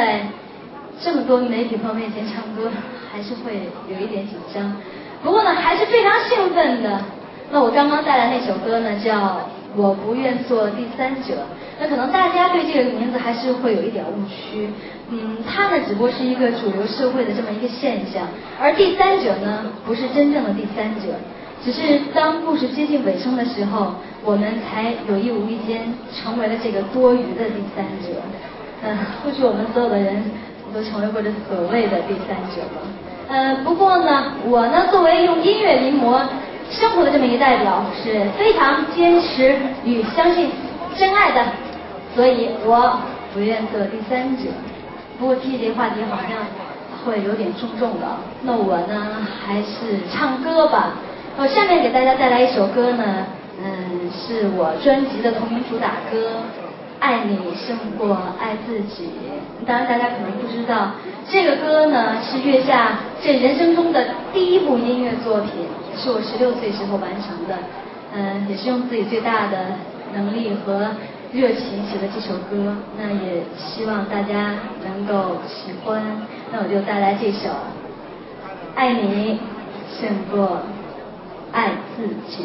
在这么多媒体朋友面前唱歌，还是会有一点紧张。不过呢，还是非常兴奋的。那我刚刚带来那首歌呢，叫《我不愿做第三者》。那可能大家对这个名字还是会有一点误区。嗯，它呢只不过是一个主流社会的这么一个现象，而第三者呢，不是真正的第三者。只是当故事接近尾声的时候，我们才有意无意间成为了这个多余的第三者。嗯，或许我们所有的人都成为过这所谓的第三者吧。呃，不过呢，我呢作为用音乐临摹生活的这么一个代表，是非常坚持与相信真爱的，所以我不愿做第三者。不过提起这个话题好像会有点重重的，那我呢还是唱歌吧。我下面给大家带来一首歌呢，嗯，是我专辑的同名主打歌《爱你胜过爱自己。当然，大家可能不知道，这个歌呢是月下这人生中的第一部音乐作品，是我十六岁时候完成的。嗯，也是用自己最大的能力和热情写的这首歌。那也希望大家能够喜欢。那我就带来这首《爱你胜过爱自己》。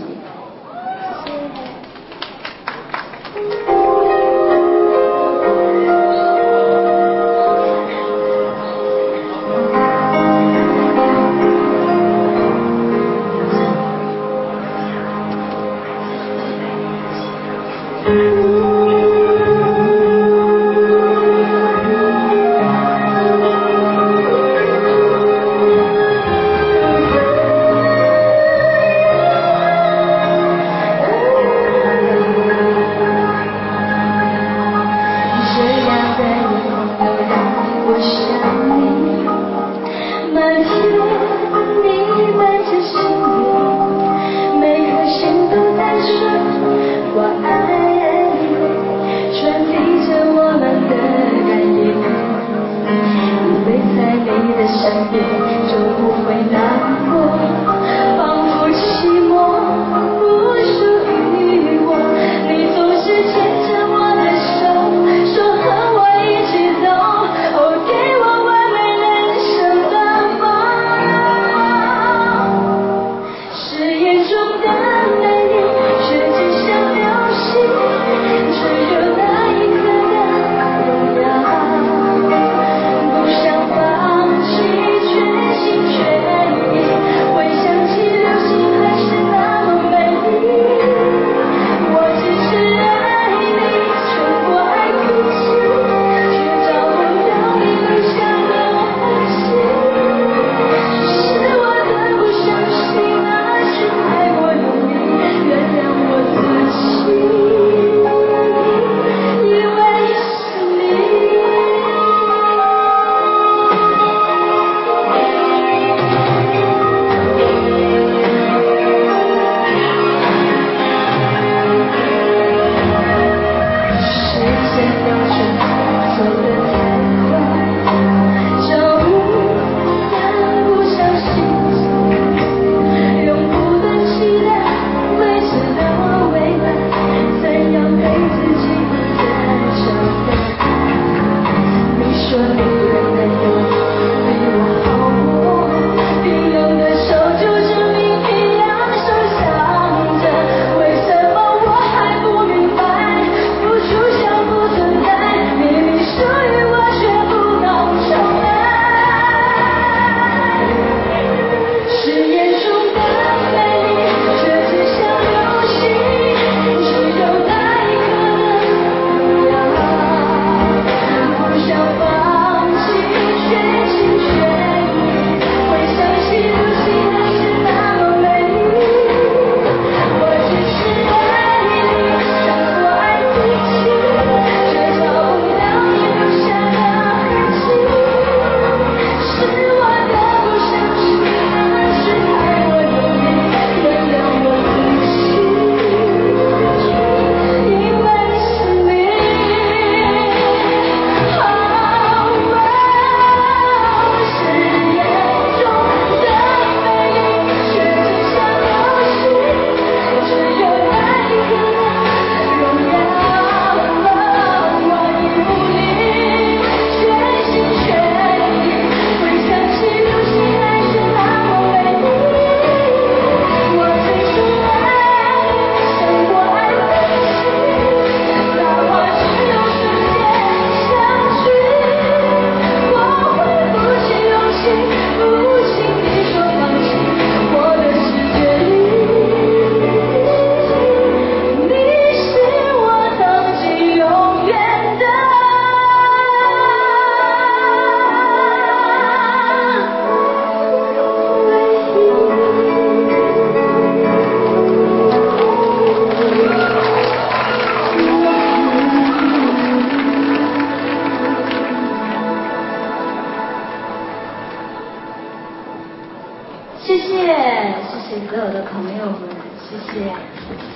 谢谢谢谢所有的朋友们谢谢。